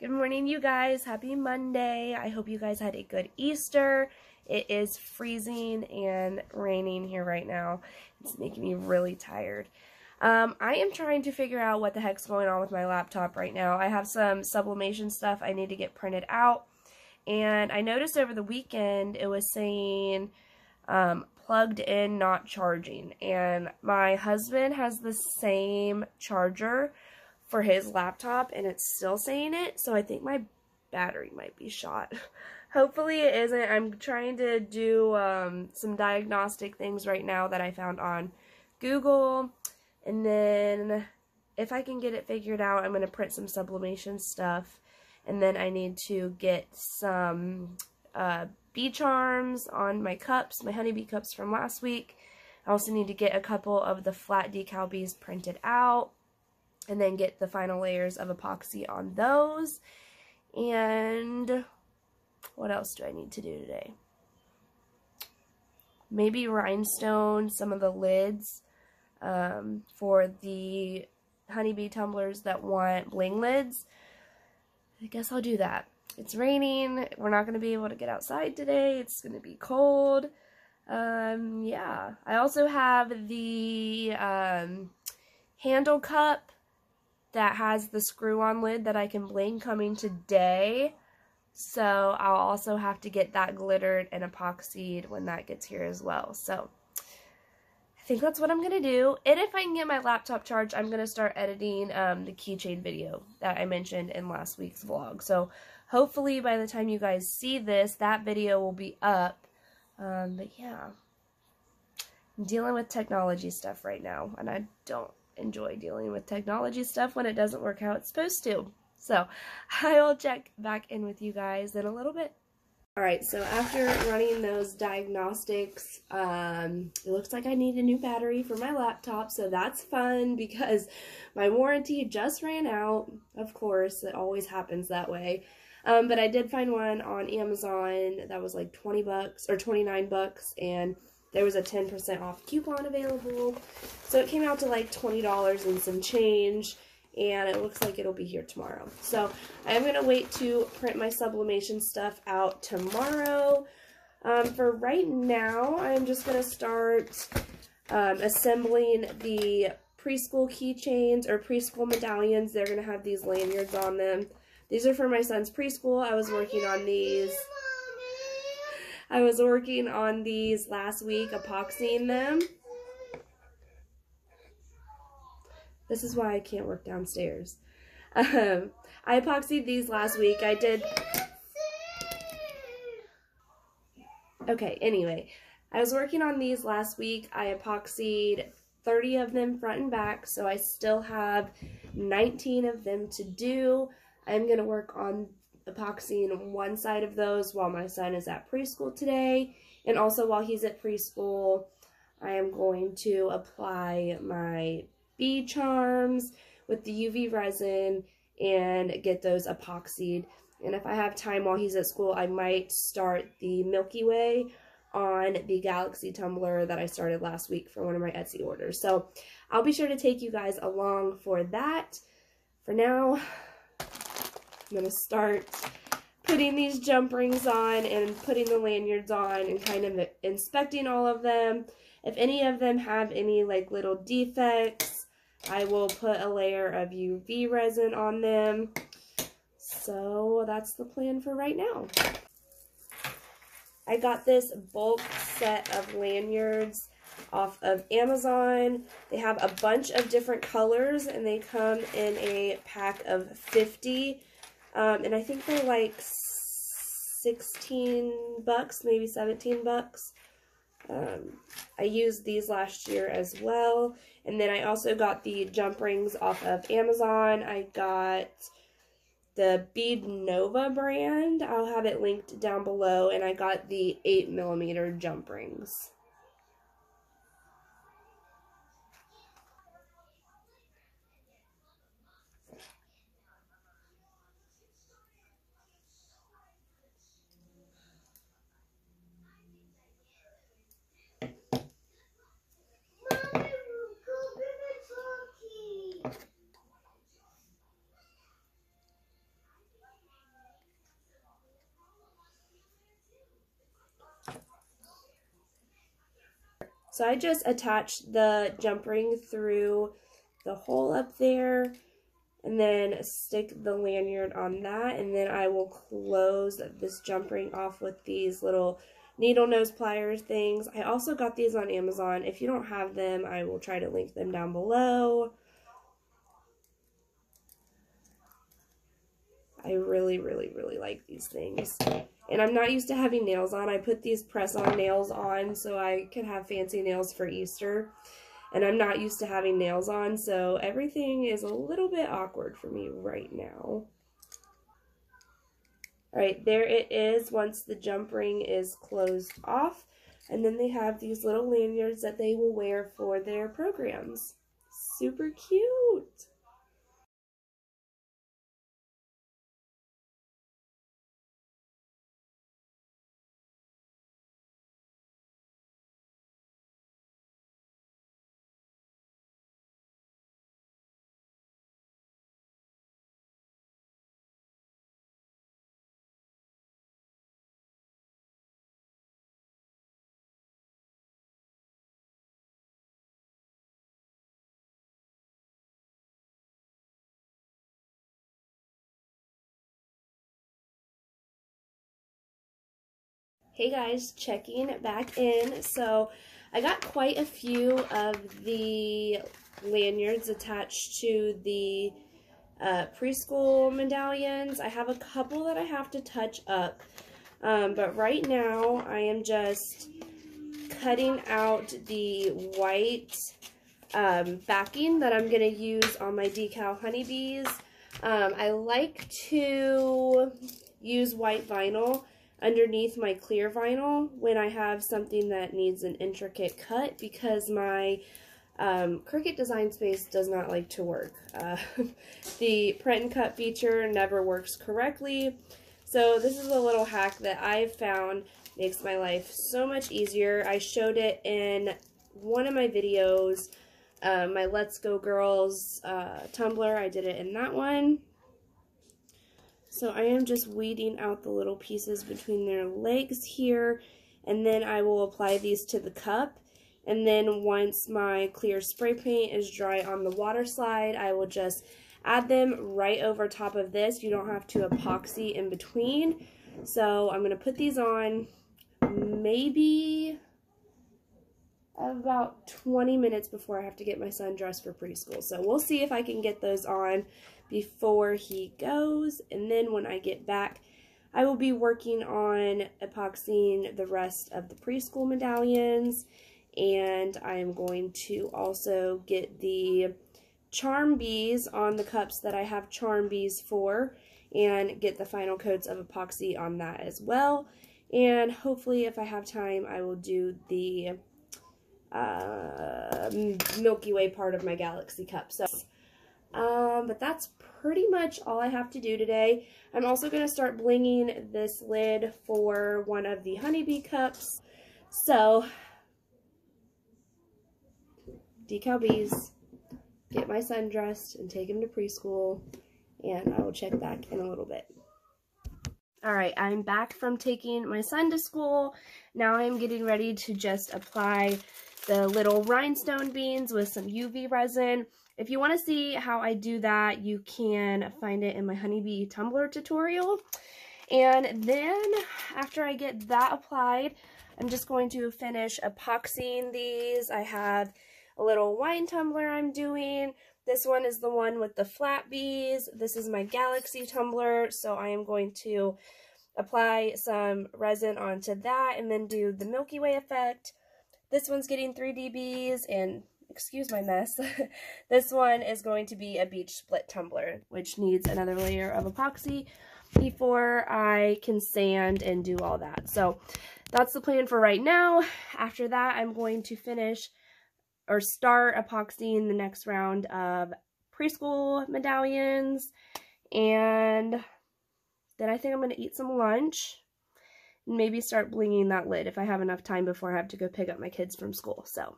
Good morning, you guys. Happy Monday. I hope you guys had a good Easter. It is freezing and raining here right now. It's making me really tired. Um, I am trying to figure out what the heck's going on with my laptop right now. I have some sublimation stuff I need to get printed out. And I noticed over the weekend it was saying um, plugged in, not charging. And my husband has the same charger for his laptop and it's still saying it. So I think my battery might be shot. Hopefully it isn't. I'm trying to do um, some diagnostic things right now that I found on Google. And then if I can get it figured out, I'm going to print some sublimation stuff. And then I need to get some uh, bee charms on my cups, my honeybee cups from last week. I also need to get a couple of the flat decal bees printed out and then get the final layers of epoxy on those. And what else do I need to do today? Maybe rhinestone some of the lids um, for the honeybee tumblers that want bling lids. I guess I'll do that. It's raining. We're not going to be able to get outside today. It's going to be cold. Um, yeah. I also have the um, handle cup that has the screw-on lid that I can bling coming today. So I'll also have to get that glittered and epoxied when that gets here as well. So I think that's what I'm going to do. And if I can get my laptop charged, I'm going to start editing um, the keychain video that I mentioned in last week's vlog. So hopefully by the time you guys see this, that video will be up. Um, but yeah, I'm dealing with technology stuff right now, and I don't enjoy dealing with technology stuff when it doesn't work how it's supposed to. So I will check back in with you guys in a little bit. Alright, so after running those diagnostics, um, it looks like I need a new battery for my laptop, so that's fun because my warranty just ran out. Of course, it always happens that way. Um, but I did find one on Amazon that was like 20 bucks or 29 bucks, and there was a 10% off coupon available. So it came out to like $20 and some change. And it looks like it'll be here tomorrow. So I'm going to wait to print my sublimation stuff out tomorrow. Um, for right now, I'm just going to start um, assembling the preschool keychains or preschool medallions. They're going to have these lanyards on them. These are for my son's preschool. I was working on these I was working on these last week, epoxying them. This is why I can't work downstairs. Um, I epoxied these last week. I did... Okay, anyway. I was working on these last week. I epoxied 30 of them front and back, so I still have 19 of them to do. I'm going to work on epoxying one side of those while my son is at preschool today. And also while he's at preschool, I am going to apply my bee charms with the UV resin and get those epoxied. And if I have time while he's at school, I might start the Milky Way on the Galaxy tumbler that I started last week for one of my Etsy orders. So I'll be sure to take you guys along for that. For now, I'm going to start putting these jump rings on and putting the lanyards on and kind of inspecting all of them. If any of them have any like little defects, I will put a layer of UV resin on them. So that's the plan for right now. I got this bulk set of lanyards off of Amazon. They have a bunch of different colors and they come in a pack of 50 um, and I think they're like 16 bucks, maybe 17 bucks. Um, I used these last year as well. And then I also got the jump rings off of Amazon. I got the Bead Nova brand. I'll have it linked down below. And I got the 8 millimeter jump rings. So I just attached the jump ring through the hole up there and then stick the lanyard on that and then I will close this jump ring off with these little needle nose pliers things. I also got these on Amazon. If you don't have them, I will try to link them down below. I really, really, really like these things. And I'm not used to having nails on. I put these press-on nails on so I could have fancy nails for Easter. And I'm not used to having nails on, so everything is a little bit awkward for me right now. Alright, there it is once the jump ring is closed off. And then they have these little lanyards that they will wear for their programs. Super cute! Hey guys, checking back in. So I got quite a few of the lanyards attached to the uh, preschool medallions. I have a couple that I have to touch up. Um, but right now I am just cutting out the white um, backing that I'm going to use on my decal honeybees. Um, I like to use white vinyl underneath my clear vinyl when I have something that needs an intricate cut because my um, Cricut Design Space does not like to work. Uh, the print and cut feature never works correctly. So this is a little hack that I've found makes my life so much easier. I showed it in one of my videos, uh, my Let's Go Girls uh, Tumbler. I did it in that one. So I am just weeding out the little pieces between their legs here. And then I will apply these to the cup. And then once my clear spray paint is dry on the water slide, I will just add them right over top of this. You don't have to epoxy in between. So I'm going to put these on maybe about 20 minutes before I have to get my son dressed for preschool. So we'll see if I can get those on before he goes. And then when I get back, I will be working on epoxying the rest of the preschool medallions. And I am going to also get the charm bees on the cups that I have charm bees for and get the final coats of epoxy on that as well. And hopefully if I have time, I will do the uh, Milky Way part of my Galaxy cup. So, um, but that's pretty much all I have to do today. I'm also going to start blinging this lid for one of the honeybee cups. So, decal bees, get my son dressed and take him to preschool, and I will check back in a little bit. Alright, I'm back from taking my son to school. Now I'm getting ready to just apply the little rhinestone beans with some UV resin. If you want to see how I do that, you can find it in my honeybee tumbler tutorial. And then after I get that applied, I'm just going to finish epoxying these. I have a little wine tumbler I'm doing. This one is the one with the flat bees. This is my Galaxy tumbler, so I am going to apply some resin onto that and then do the Milky Way effect. This one's getting 3D bees and excuse my mess. this one is going to be a beach split tumbler, which needs another layer of epoxy before I can sand and do all that. So that's the plan for right now. After that, I'm going to finish or start epoxying the next round of preschool medallions. And then I think I'm going to eat some lunch maybe start blinging that lid if I have enough time before I have to go pick up my kids from school. So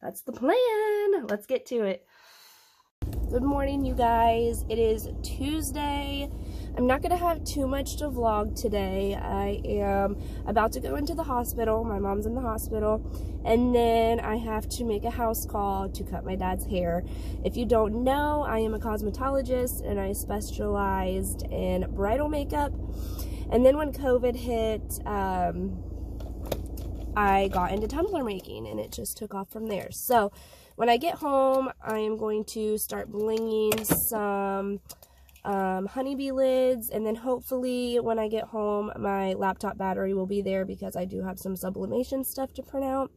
that's the plan. Let's get to it. Good morning, you guys. It is Tuesday. I'm not going to have too much to vlog today. I am about to go into the hospital. My mom's in the hospital. And then I have to make a house call to cut my dad's hair. If you don't know, I am a cosmetologist and I specialized in bridal makeup. And then when COVID hit, um, I got into tumbler making and it just took off from there. So when I get home, I am going to start blinging some um, honeybee lids and then hopefully when I get home my laptop battery will be there because I do have some sublimation stuff to print out.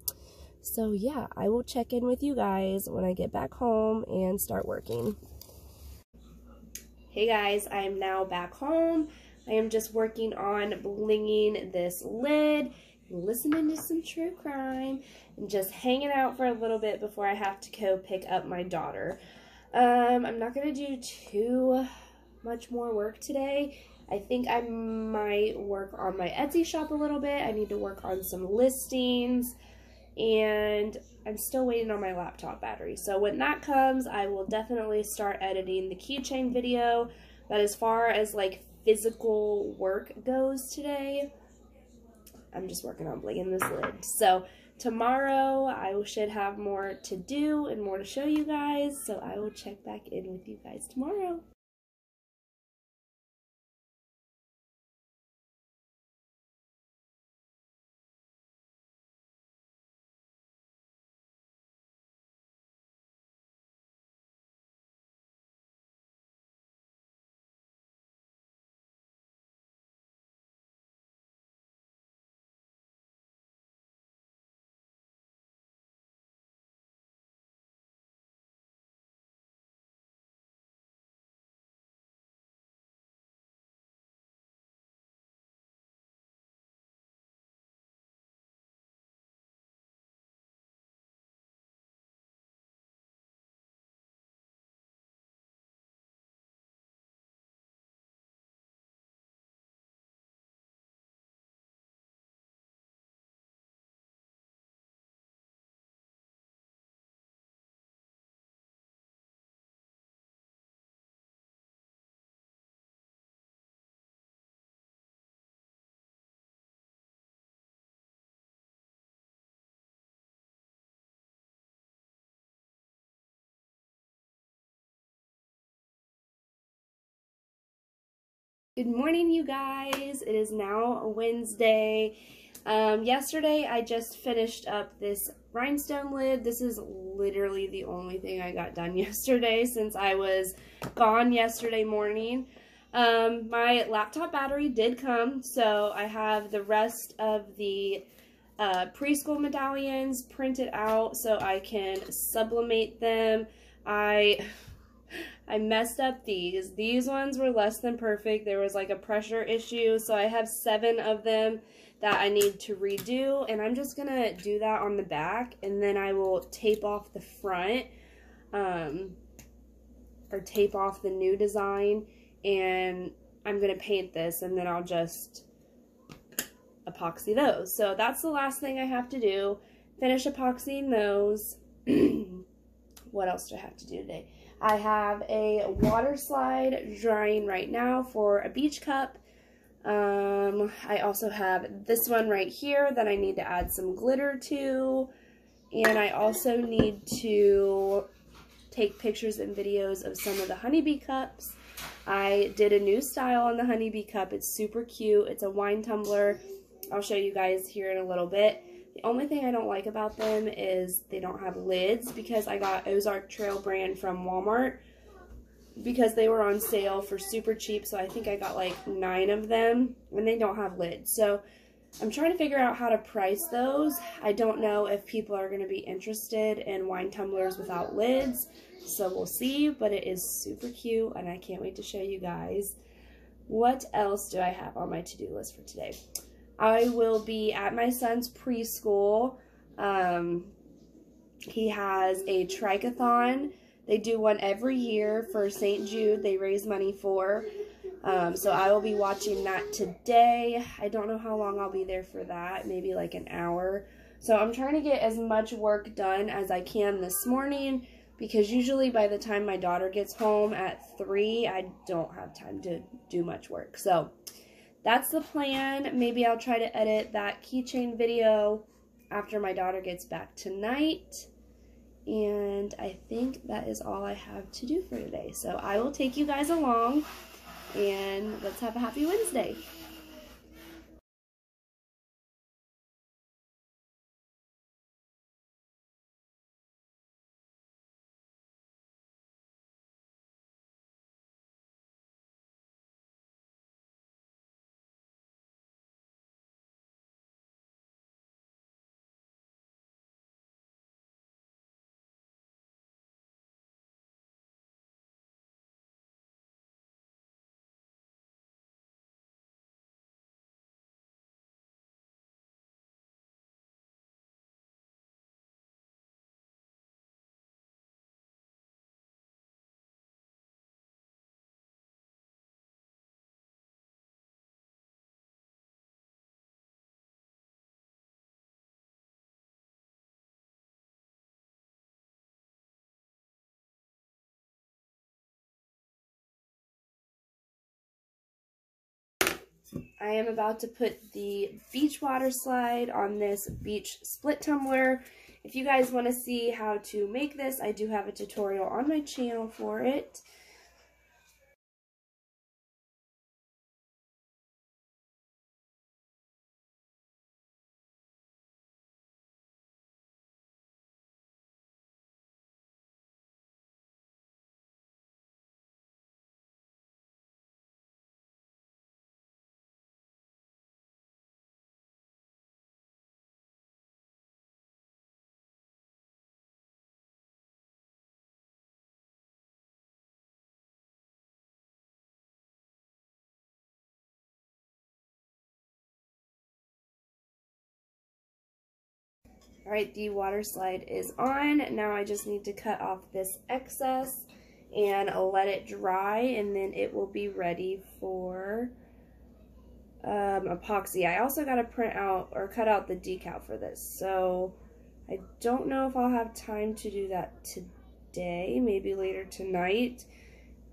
So yeah, I will check in with you guys when I get back home and start working. Hey guys, I am now back home. I am just working on blinging this lid, listening to some true crime, and just hanging out for a little bit before I have to go pick up my daughter. Um, I'm not going to do too much more work today. I think I might work on my Etsy shop a little bit. I need to work on some listings and I'm still waiting on my laptop battery. So when that comes, I will definitely start editing the keychain video. But as far as like physical work goes today, I'm just working on blinging this lid. So tomorrow I should have more to do and more to show you guys. So I will check back in with you guys tomorrow. Good morning, you guys. It is now Wednesday. Um, yesterday, I just finished up this rhinestone lid. This is literally the only thing I got done yesterday since I was gone yesterday morning. Um, my laptop battery did come, so I have the rest of the uh, preschool medallions printed out so I can sublimate them. I I messed up these. These ones were less than perfect. There was like a pressure issue. So I have seven of them that I need to redo. And I'm just going to do that on the back. And then I will tape off the front. Um, or tape off the new design. And I'm going to paint this. And then I'll just epoxy those. So that's the last thing I have to do. Finish epoxying those. what else do I have to do today? I have a water slide drying right now for a beach cup. Um, I also have this one right here that I need to add some glitter to. And I also need to take pictures and videos of some of the honeybee cups. I did a new style on the honeybee cup. It's super cute. It's a wine tumbler. I'll show you guys here in a little bit. The only thing I don't like about them is they don't have lids because I got Ozark Trail brand from Walmart because they were on sale for super cheap. So I think I got like nine of them and they don't have lids. So I'm trying to figure out how to price those. I don't know if people are going to be interested in wine tumblers without lids. So we'll see, but it is super cute and I can't wait to show you guys. What else do I have on my to-do list for today? I will be at my son's preschool. Um, he has a triathlon. They do one every year for St. Jude. They raise money for. Um, so I will be watching that today. I don't know how long I'll be there for that. Maybe like an hour. So I'm trying to get as much work done as I can this morning because usually by the time my daughter gets home at 3, I don't have time to do much work. So that's the plan. Maybe I'll try to edit that keychain video after my daughter gets back tonight. And I think that is all I have to do for today. So I will take you guys along and let's have a happy Wednesday. I am about to put the beach water slide on this beach split tumbler. If you guys want to see how to make this, I do have a tutorial on my channel for it. All right, the water slide is on. Now I just need to cut off this excess and let it dry and then it will be ready for um, epoxy. I also got to print out or cut out the decal for this. So I don't know if I'll have time to do that today, maybe later tonight.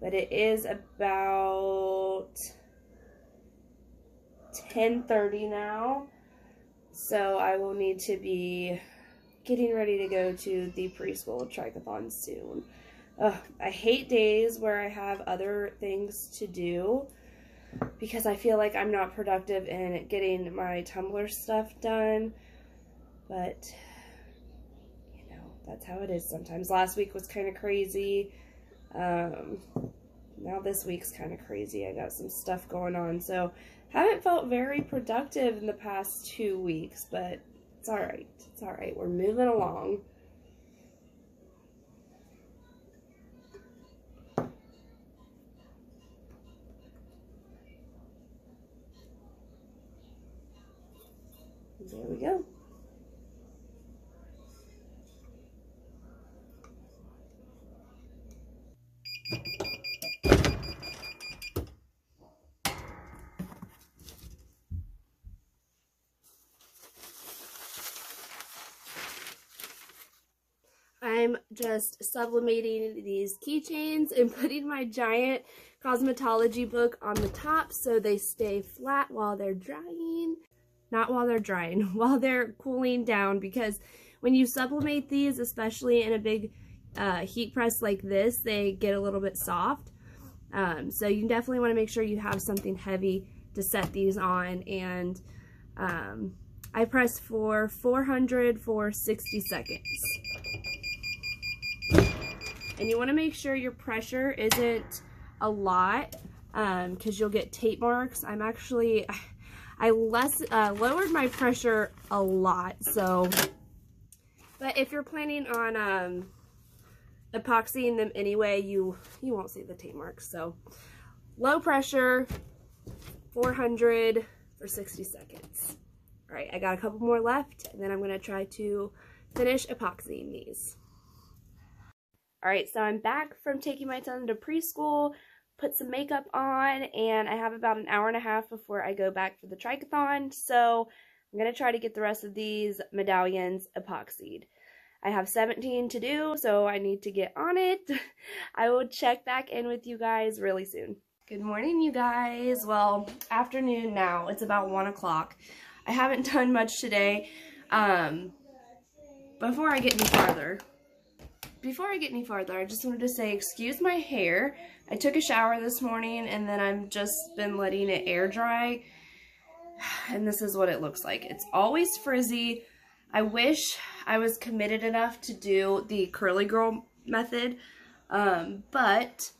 But it is about 10.30 now. So I will need to be getting ready to go to the preschool triathlon soon. Ugh, I hate days where I have other things to do because I feel like I'm not productive in getting my Tumbler stuff done. But, you know, that's how it is sometimes. Last week was kind of crazy. Um, now this week's kind of crazy. I got some stuff going on. So haven't felt very productive in the past two weeks, but it's all right. It's all right. We're moving along. There we go. I'm just sublimating these keychains and putting my giant cosmetology book on the top so they stay flat while they're drying. Not while they're drying, while they're cooling down because when you sublimate these, especially in a big uh, heat press like this, they get a little bit soft. Um, so you definitely want to make sure you have something heavy to set these on and um, I press for 400 for 60 seconds. And you want to make sure your pressure isn't a lot because um, you'll get tape marks. I'm actually, I less uh, lowered my pressure a lot. So, but if you're planning on um, epoxying them anyway, you, you won't see the tape marks. So low pressure, 400 for 60 seconds. All right, I got a couple more left, and then I'm going to try to finish epoxying these. All right, so I'm back from taking my son to preschool, put some makeup on, and I have about an hour and a half before I go back for the triathlon. So I'm going to try to get the rest of these medallions epoxied. I have 17 to do, so I need to get on it. I will check back in with you guys really soon. Good morning, you guys. Well, afternoon now. It's about 1 o'clock. I haven't done much today. Um, before I get any farther, before I get any farther, I just wanted to say excuse my hair. I took a shower this morning and then I've just been letting it air dry. And this is what it looks like. It's always frizzy. I wish I was committed enough to do the curly girl method, um, but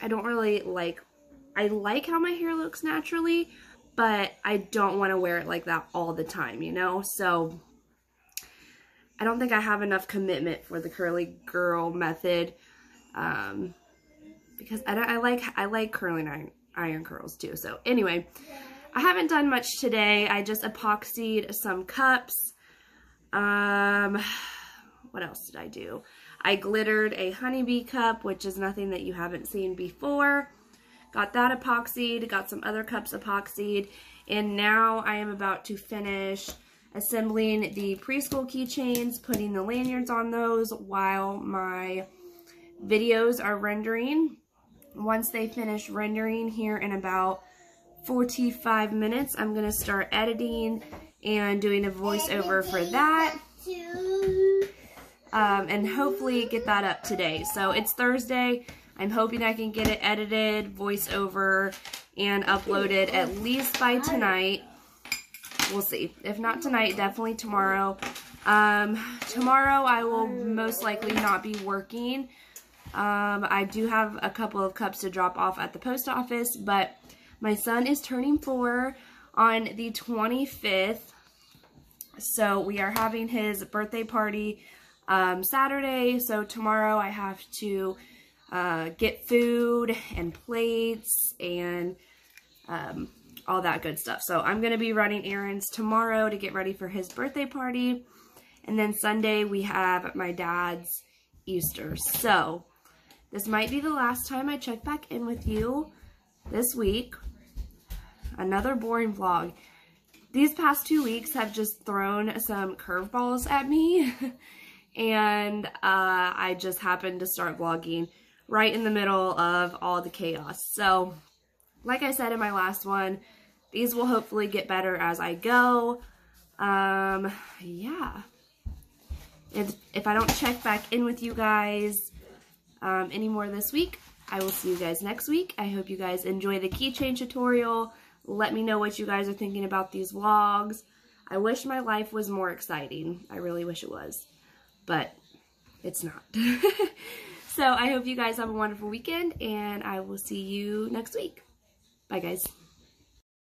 I don't really like, I like how my hair looks naturally, but I don't want to wear it like that all the time, you know? So I don't think I have enough commitment for the curly girl method, um, because I, I like, I like curling iron, iron curls too. So anyway, I haven't done much today. I just epoxied some cups um, what else did I do? I glittered a honeybee cup, which is nothing that you haven't seen before. Got that epoxied, got some other cups epoxied, and now I am about to finish assembling the preschool keychains, putting the lanyards on those while my videos are rendering. Once they finish rendering here in about 45 minutes, I'm going to start editing and doing a voiceover for that. Um, and hopefully get that up today. So it's Thursday. I'm hoping I can get it edited, voiceover, and uploaded at least by tonight. We'll see. If not tonight, definitely tomorrow. Um, tomorrow I will most likely not be working. Um, I do have a couple of cups to drop off at the post office, but my son is turning four on the 25th. So we are having his birthday party um, Saturday. So tomorrow I have to uh, get food and plates and um, all that good stuff. So I'm going to be running errands tomorrow to get ready for his birthday party. And then Sunday we have my dad's Easter. So this might be the last time I check back in with you this week another boring vlog. These past two weeks have just thrown some curveballs at me and uh, I just happened to start vlogging right in the middle of all the chaos. So, like I said in my last one, these will hopefully get better as I go. Um, yeah. If, if I don't check back in with you guys um, anymore this week, I will see you guys next week. I hope you guys enjoy the keychain tutorial. Let me know what you guys are thinking about these vlogs. I wish my life was more exciting. I really wish it was. But it's not. so I hope you guys have a wonderful weekend and I will see you next week. Bye guys.